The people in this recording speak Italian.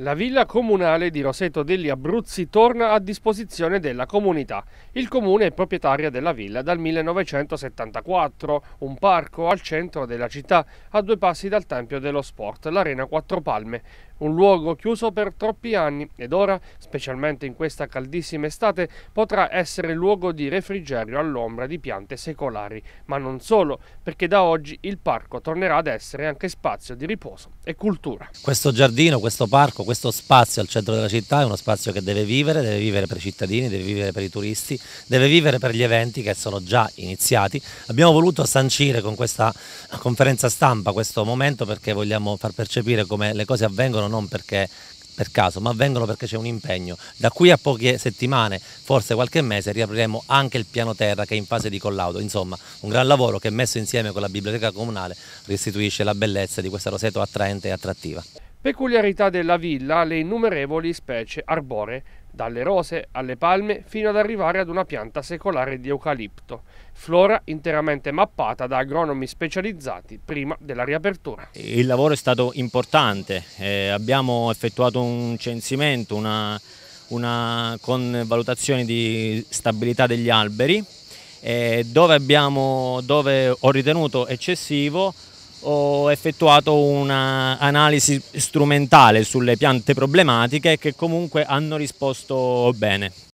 La villa comunale di Roseto degli Abruzzi torna a disposizione della comunità. Il comune è proprietaria della villa dal 1974, un parco al centro della città, a due passi dal Tempio dello Sport, l'Arena Quattro Palme. Un luogo chiuso per troppi anni ed ora, specialmente in questa caldissima estate, potrà essere luogo di refrigerio all'ombra di piante secolari. Ma non solo, perché da oggi il parco tornerà ad essere anche spazio di riposo e cultura. Questo giardino, questo parco, questo spazio al centro della città è uno spazio che deve vivere, deve vivere per i cittadini, deve vivere per i turisti, deve vivere per gli eventi che sono già iniziati. Abbiamo voluto sancire con questa conferenza stampa questo momento perché vogliamo far percepire come le cose avvengono non perché per caso, ma avvengono perché c'è un impegno. Da qui a poche settimane, forse qualche mese, riapriremo anche il piano terra che è in fase di collaudo. Insomma, un gran lavoro che messo insieme con la biblioteca comunale restituisce la bellezza di questa roseto attraente e attrattiva. Peculiarità della villa le innumerevoli specie arboree, dalle rose alle palme fino ad arrivare ad una pianta secolare di eucalipto, flora interamente mappata da agronomi specializzati prima della riapertura. Il lavoro è stato importante, eh, abbiamo effettuato un censimento una, una, con valutazioni di stabilità degli alberi eh, dove, abbiamo, dove ho ritenuto eccessivo ho effettuato un'analisi strumentale sulle piante problematiche che comunque hanno risposto bene.